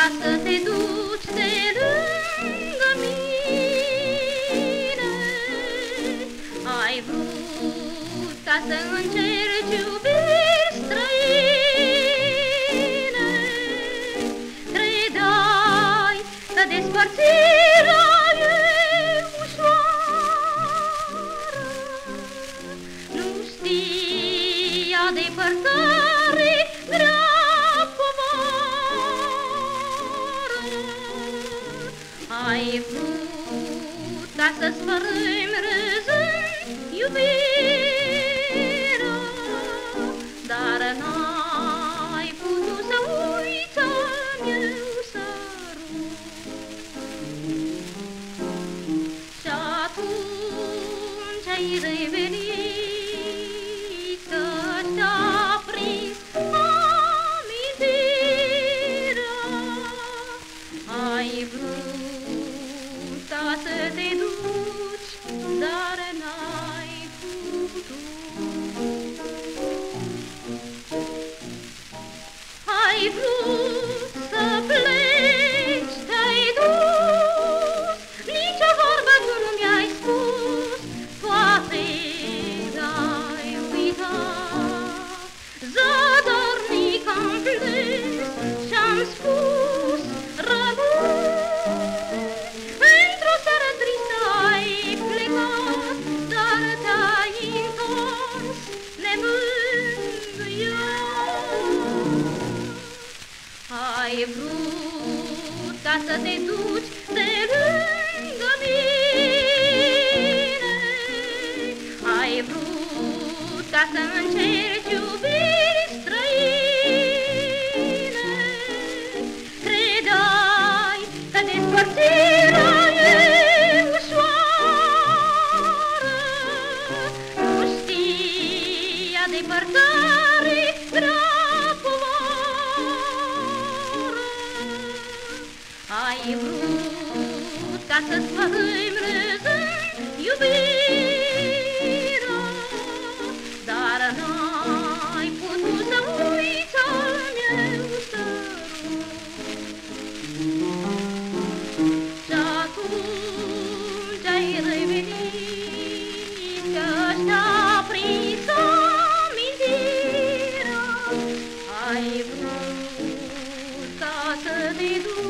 ca să te duci de lângă mine. Ai vrut ca să încerci iubiri străine, credeai să despărțirea e ușoară, nu știa depărtare grea. Ai vrut ca să spărâmi râzând iubirea, dar n-ai putut să uiți al meu sărut. Și atunci ai revenit vrut vrut ca să te duci de lângă mine. Ai vrut ca să încerci iubiri străine. Credeai că despărțirea e ușoară. Nu știa depărtare Ai vrut ca să-ți îmi răzând iubirea, Dar n-ai putut să uiți al meu Și atunci ai revenit că-și te-a Ai vrut ca să te duci